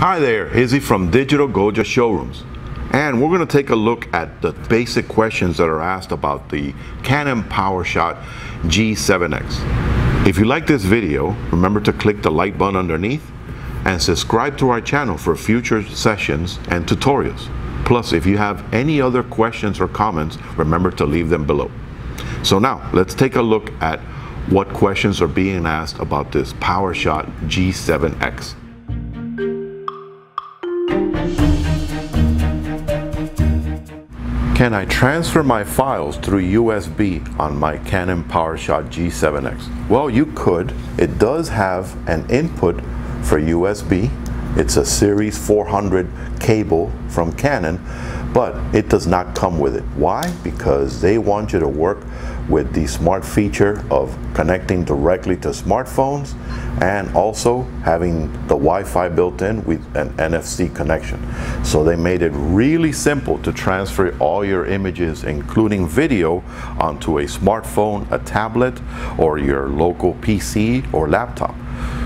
Hi there, Izzy from Digital Goja Showrooms. And we're going to take a look at the basic questions that are asked about the Canon PowerShot G7X. If you like this video, remember to click the like button underneath and subscribe to our channel for future sessions and tutorials. Plus, if you have any other questions or comments, remember to leave them below. So now, let's take a look at what questions are being asked about this PowerShot G7X. Can I transfer my files through USB on my Canon PowerShot G7X? Well, you could. It does have an input for USB. It's a Series 400 cable from Canon, but it does not come with it. Why? Because they want you to work with the smart feature of connecting directly to smartphones and also having the Wi-Fi built in with an NFC connection. So they made it really simple to transfer all your images, including video, onto a smartphone, a tablet, or your local PC or laptop.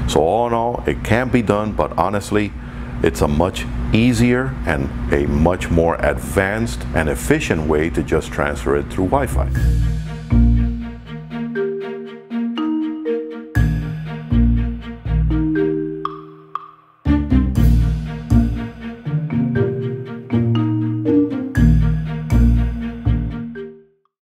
So all in all, it can be done, but honestly, it's a much easier and a much more advanced and efficient way to just transfer it through Wi-Fi.